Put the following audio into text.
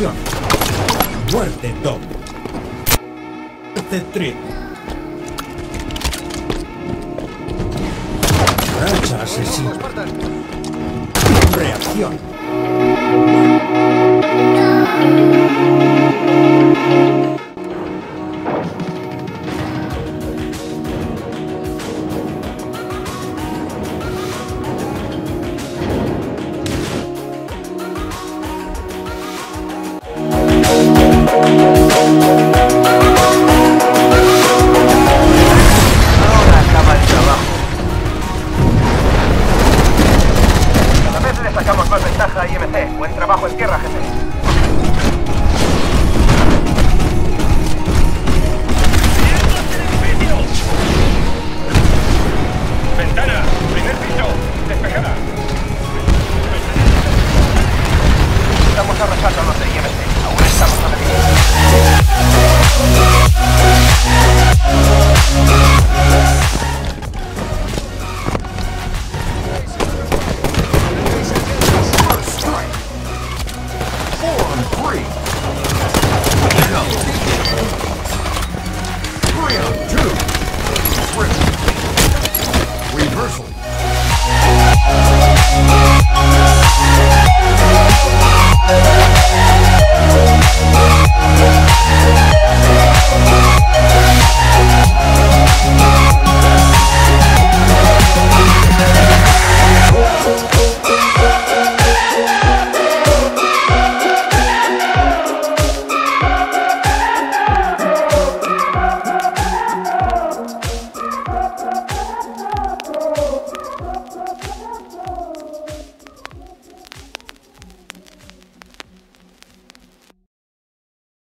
Acción. Muerte doble. Muerte triple. Racha asesina. Reacción. Ventaja IMC. Buen trabajo en tierra, jefe. Ventana, primer piso, despejada. Estamos arrasando a los de IMC.